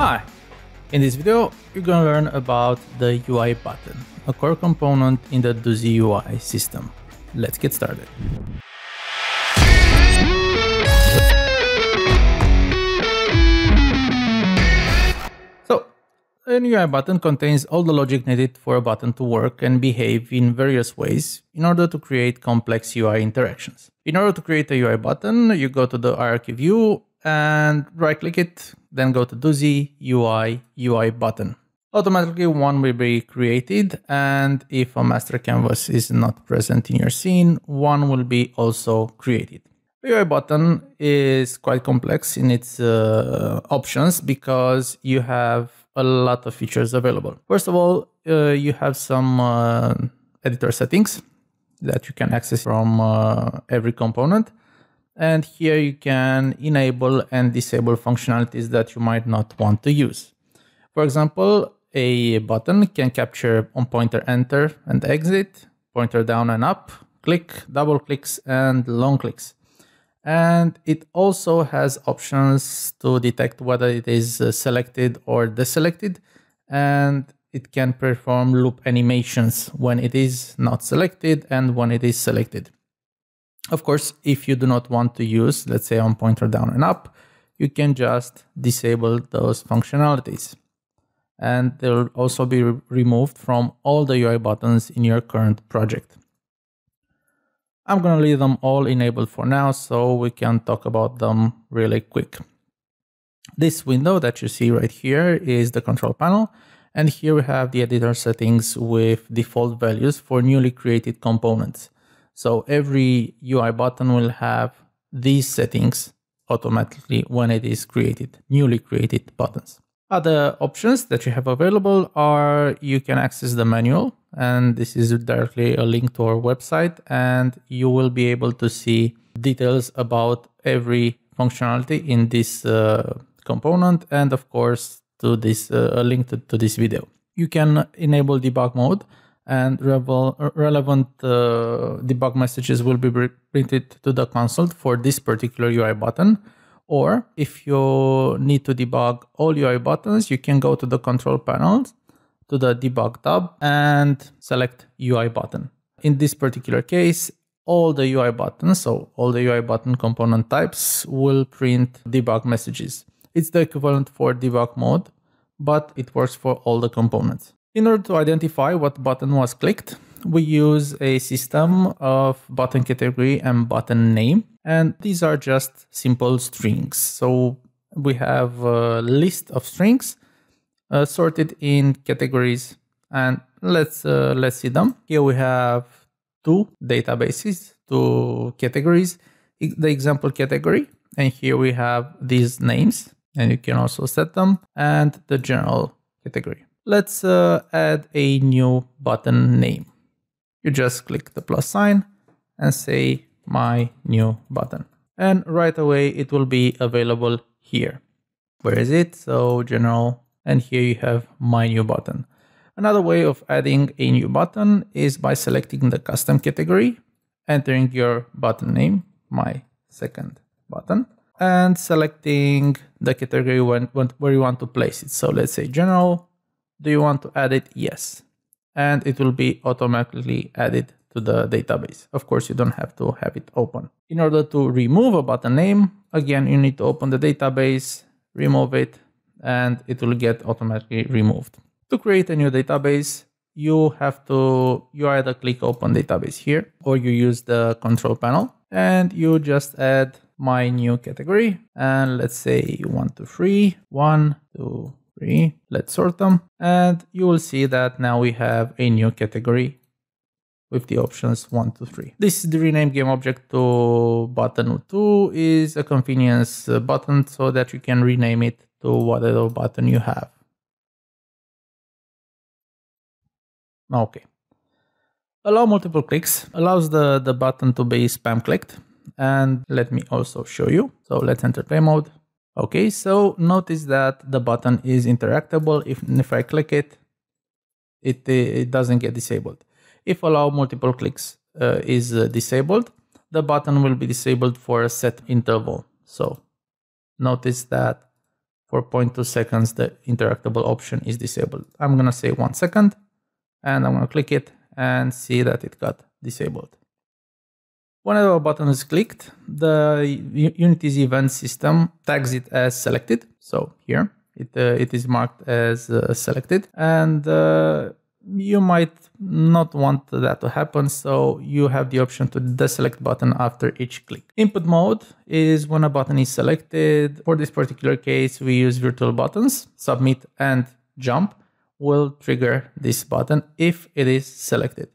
Hi! In this video, you're gonna learn about the UI button, a core component in the Doozy UI system. Let's get started. So, an UI button contains all the logic needed for a button to work and behave in various ways in order to create complex UI interactions. In order to create a UI button, you go to the hierarchy view and right click it, then go to Doozy UI UI button. Automatically one will be created and if a master canvas is not present in your scene, one will be also created. UI button is quite complex in its uh, options because you have a lot of features available. First of all, uh, you have some uh, editor settings that you can access from uh, every component. And here you can enable and disable functionalities that you might not want to use. For example, a button can capture on pointer enter and exit, pointer down and up, click, double clicks, and long clicks. And it also has options to detect whether it is uh, selected or deselected. And it can perform loop animations when it is not selected and when it is selected. Of course, if you do not want to use, let's say on pointer down and up, you can just disable those functionalities. And they'll also be re removed from all the UI buttons in your current project. I'm gonna leave them all enabled for now so we can talk about them really quick. This window that you see right here is the control panel. And here we have the editor settings with default values for newly created components. So every UI button will have these settings automatically when it is created, newly created buttons. Other options that you have available are you can access the manual and this is directly a link to our website and you will be able to see details about every functionality in this uh, component and of course to this uh, a link to, to this video. You can enable debug mode and relevant uh, debug messages will be printed to the console for this particular UI button. Or if you need to debug all UI buttons, you can go to the control panel, to the debug tab and select UI button. In this particular case, all the UI buttons, so all the UI button component types will print debug messages. It's the equivalent for debug mode, but it works for all the components. In order to identify what button was clicked, we use a system of button category and button name. And these are just simple strings. So we have a list of strings uh, sorted in categories and let's uh, let's see them. Here we have two databases, two categories, the example category, and here we have these names and you can also set them and the general category. Let's uh, add a new button name. You just click the plus sign and say my new button. And right away it will be available here. Where is it? So general, and here you have my new button. Another way of adding a new button is by selecting the custom category, entering your button name, my second button, and selecting the category when, when, where you want to place it. So let's say general, do you want to add it? Yes. And it will be automatically added to the database. Of course, you don't have to have it open. In order to remove a button name, again, you need to open the database, remove it, and it will get automatically removed. To create a new database, you have to, you either click open database here, or you use the control panel, and you just add my new category. And let's say three, one, two, three. Let's sort them. And you will see that now we have a new category with the options 1 to 3. This is the rename game object to button 2 is a convenience uh, button so that you can rename it to whatever button you have. Okay. Allow multiple clicks allows the, the button to be spam clicked. And let me also show you. So let's enter play mode. Okay, so notice that the button is interactable. If, if I click it, it, it doesn't get disabled. If allow multiple clicks uh, is uh, disabled, the button will be disabled for a set interval. So notice that for 0.2 seconds, the interactable option is disabled. I'm to say one second and I'm to click it and see that it got disabled. Whenever a button is clicked, the Unity's event system tags it as selected. So here it, uh, it is marked as uh, selected and uh, you might not want that to happen, so you have the option to deselect button after each click. Input mode is when a button is selected. For this particular case, we use virtual buttons, submit and jump will trigger this button if it is selected.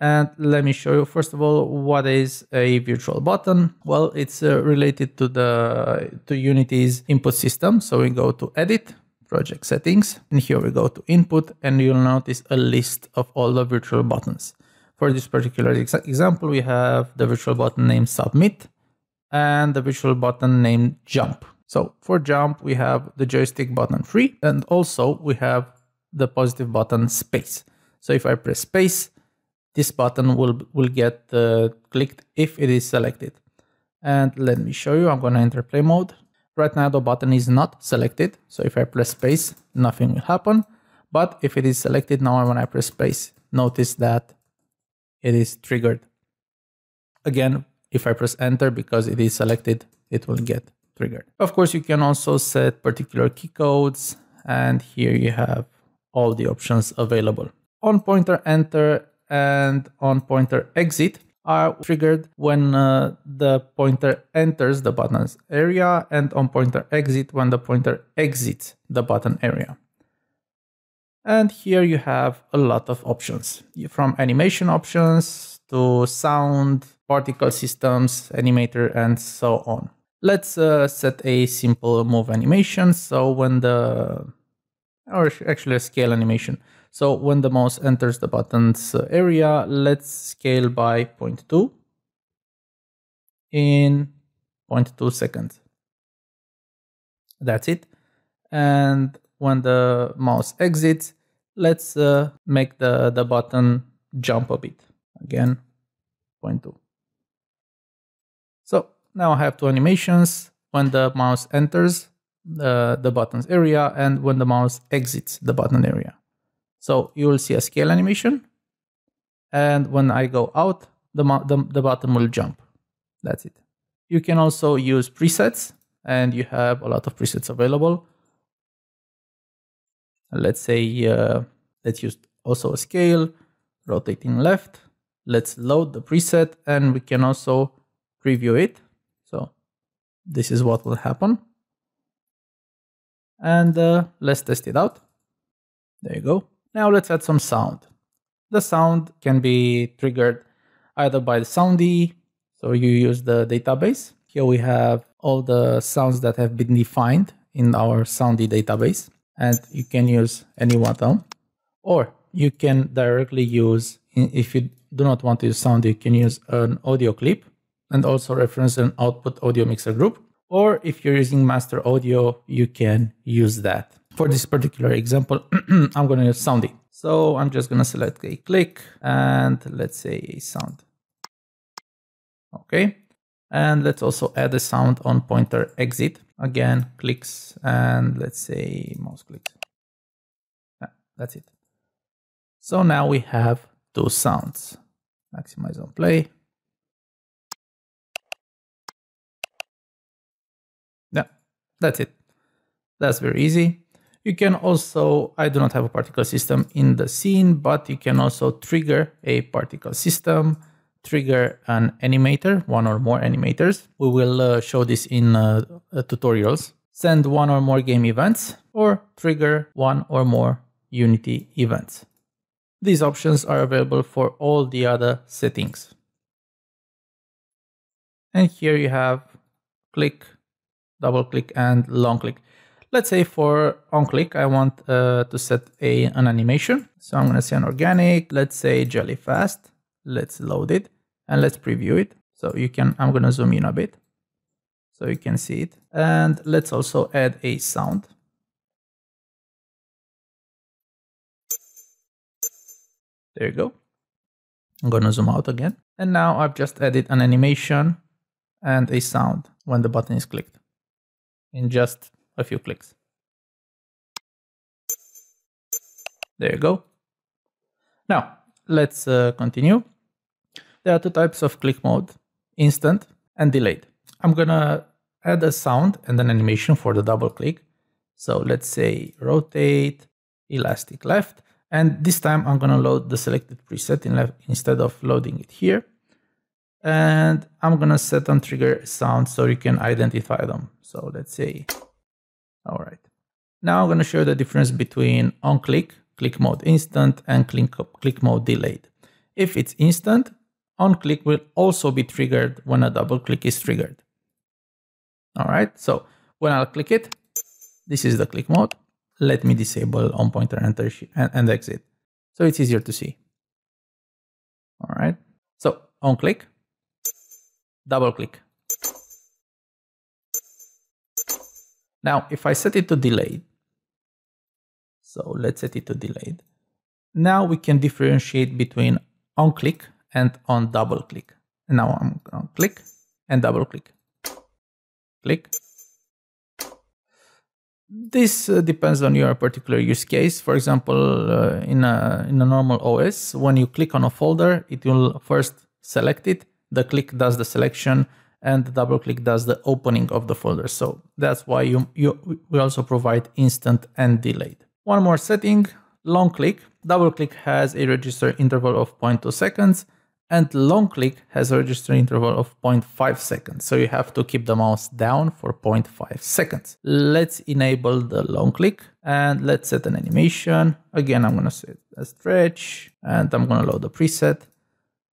And let me show you first of all what is a virtual button. Well, it's uh, related to the to Unity's input system. So we go to edit, project settings. And here we go to input and you'll notice a list of all the virtual buttons. For this particular ex example, we have the virtual button named submit and the virtual button named jump. So for jump, we have the joystick button free and also we have the positive button space. So if I press space, this button will, will get uh, clicked if it is selected. And let me show you, I'm going to enter play mode Right now the button is not selected, so if I press space, nothing will happen. But if it is selected now when I press space, notice that it is triggered. Again, if I press enter because it is selected, it will get triggered. Of course, you can also set particular key codes and here you have all the options available. On pointer enter and on pointer exit, are triggered when uh, the pointer enters the button's area and on pointer exit when the pointer exits the button area. And here you have a lot of options from animation options to sound, particle systems, animator, and so on. Let's uh, set a simple move animation. So when the, or actually a scale animation. So when the mouse enters the buttons area, let's scale by 0.2 in 0.2 seconds. That's it. And when the mouse exits, let's uh, make the, the button jump a bit. Again, 0.2. So now I have two animations when the mouse enters the, the buttons area and when the mouse exits the button area. So you will see a scale animation. And when I go out, the, the, the button will jump. That's it. You can also use presets and you have a lot of presets available. Let's say, uh, let's use also a scale, rotating left. Let's load the preset and we can also preview it. So this is what will happen. And uh, let's test it out. There you go. Now let's add some sound. The sound can be triggered either by the Soundy, so you use the database. Here we have all the sounds that have been defined in our Soundy database, and you can use any one of them. Or you can directly use, if you do not want to use sound, you can use an audio clip and also reference an output audio mixer group. Or if you're using master audio, you can use that. For this particular example, I'm going to use Soundy. So I'm just going to select a click and let's say a sound. Okay. And let's also add a sound on pointer exit. Again, clicks and let's say mouse clicks. Yeah, that's it. So now we have two sounds. Maximize on play. Yeah, that's it. That's very easy. You can also, I do not have a particle system in the scene, but you can also trigger a particle system, trigger an animator, one or more animators. We will uh, show this in uh, uh, tutorials. Send one or more game events or trigger one or more Unity events. These options are available for all the other settings. And here you have click, double click and long click. Let's say for on click, I want uh, to set a, an animation. So I'm going to say an organic, let's say jelly fast. Let's load it and let's preview it. So you can, I'm going to zoom in a bit so you can see it. And let's also add a sound. There you go. I'm going to zoom out again. And now I've just added an animation and a sound when the button is clicked in just a few clicks. There you go. Now, let's uh, continue. There are two types of click mode, instant and delayed. I'm gonna add a sound and an animation for the double click. So let's say rotate, elastic left, and this time I'm gonna load the selected preset in left instead of loading it here. And I'm gonna set on trigger sound so you can identify them. So let's say, all right. Now I'm gonna show the difference between on click, click mode instant and click, click mode delayed. If it's instant, on click will also be triggered when a double click is triggered. All right, so when I'll click it, this is the click mode. Let me disable on pointer enter and, and exit. So it's easier to see. All right, so on click, double click. Now, if I set it to delayed, so let's set it to delayed. Now we can differentiate between on click and on double click. Now I'm on click and double click. Click. This uh, depends on your particular use case. For example, uh, in, a, in a normal OS, when you click on a folder, it will first select it. The click does the selection and the double click does the opening of the folder. So that's why you, you, we also provide instant and delayed. One more setting, long click. Double click has a register interval of 0.2 seconds and long click has a register interval of 0.5 seconds. So you have to keep the mouse down for 0.5 seconds. Let's enable the long click and let's set an animation. Again, I'm gonna set a stretch and I'm gonna load the preset.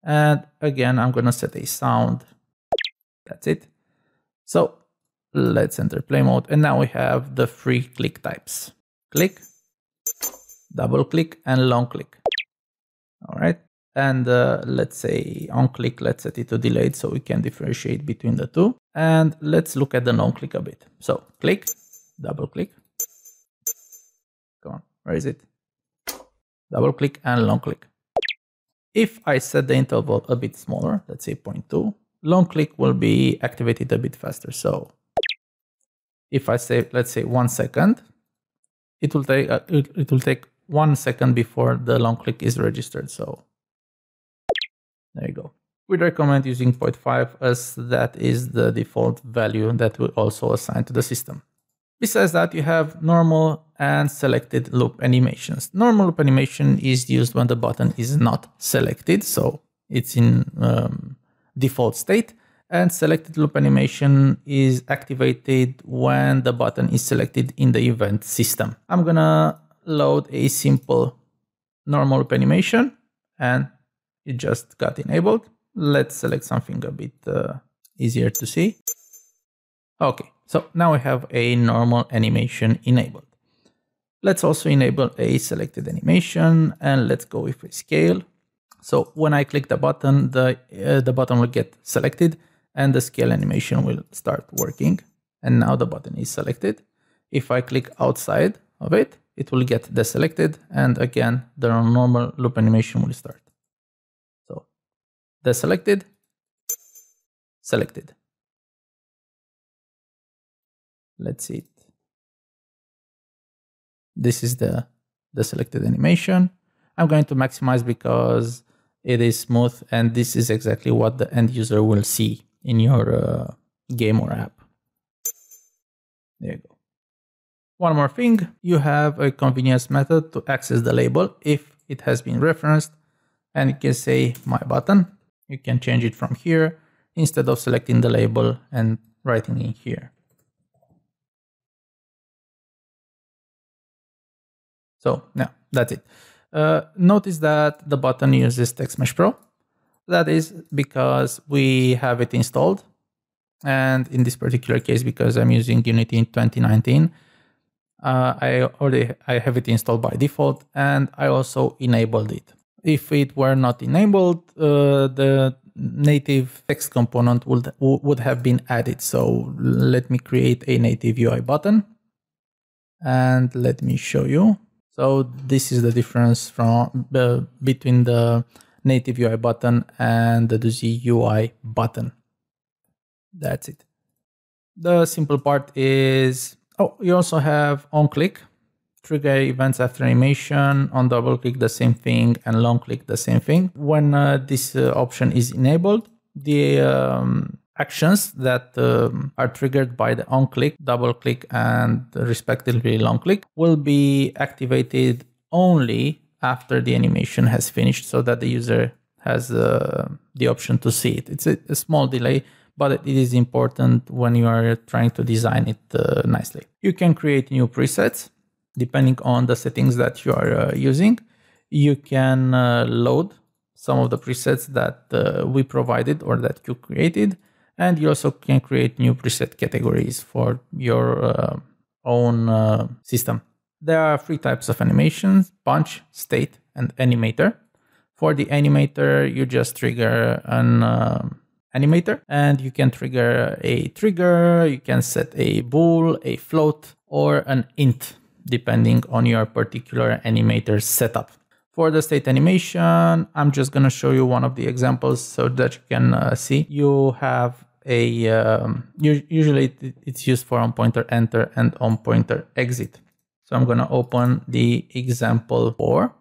And again, I'm gonna set a sound. That's it. So let's enter play mode. And now we have the three click types. Click, double click and long click. All right and uh, let's say on click let's set it to delayed so we can differentiate between the two and let's look at the non click a bit so click double click come on where is it double click and long click if i set the interval a bit smaller let's say 0.2 long click will be activated a bit faster so if i say let's say one second it will take uh, it, will take one second before the long click is registered so there you go. We recommend using 0.5 as that is the default value that we also assign to the system. Besides that, you have normal and selected loop animations. Normal loop animation is used when the button is not selected, so it's in um, default state. And selected loop animation is activated when the button is selected in the event system. I'm gonna load a simple normal loop animation and it just got enabled. Let's select something a bit uh, easier to see. Okay, so now we have a normal animation enabled. Let's also enable a selected animation and let's go with a scale. So when I click the button, the, uh, the button will get selected and the scale animation will start working. And now the button is selected. If I click outside of it, it will get deselected and again the normal loop animation will start So the selected, selected. Let's see it. This is the, the selected animation. I'm going to maximize because it is smooth and this is exactly what the end user will see in your uh, game or app. There you go. One more thing, you have a convenience method to access the label if it has been referenced and you can say my button you can change it from here instead of selecting the label and writing in here. So now that's it. Uh, notice that the button uses TextMesh Pro. That is because we have it installed. And in this particular case, because I'm using Unity in 2019, uh, I already I have it installed by default and I also enabled it. If it were not enabled, uh, the native text component would, would have been added. So let me create a native UI button and let me show you. So this is the difference from uh, between the native UI button and the Z UI button. That's it. The simple part is Oh, you also have on click, trigger events after animation, on double click the same thing, and long click the same thing. When uh, this uh, option is enabled, the um, actions that um, are triggered by the on click, double click, and respectively long click will be activated only after the animation has finished so that the user has uh, the option to see it. It's a, a, small delay, but it is important when you are trying to design it uh, nicely. You can create new presets depending on the settings that you are uh, using. You can uh, load some of the presets that uh, we provided or that you created, and you also can create new preset categories for your uh, own system. There are three types of animations, punch, state, and animator. For the animator, you just trigger an uh, animator and you can trigger a trigger, you can set a bool, a float, or an int, depending on your particular animator setup. For the state animation, I'm just going to show you one of the examples so that you can uh, see. You have a, um, usually it's used for on pointer enter and on pointer exit. So I'm going to open the example 4.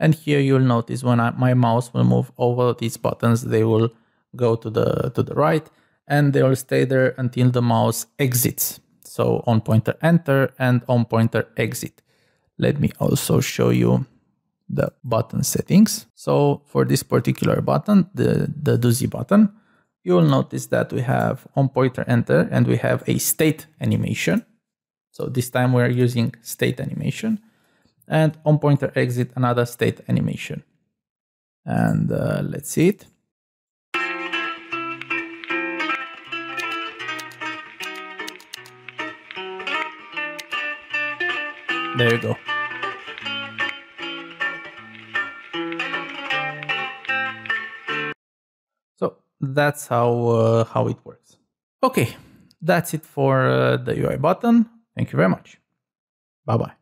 And here you'll notice when I, my mouse will move over these buttons, they will go to the, to the right and they will stay there until the mouse exits. So on pointer enter and on pointer exit. Let me also show you the button settings. So for this particular button, the, the doozy button, you will notice that we have on pointer enter and we have a state animation. So this time we're using state animation and on pointer exit another state animation. And uh, let's see it. There you go. That's how uh, how it works. Okay, that's it for uh, the UI button. Thank you very much. Bye bye.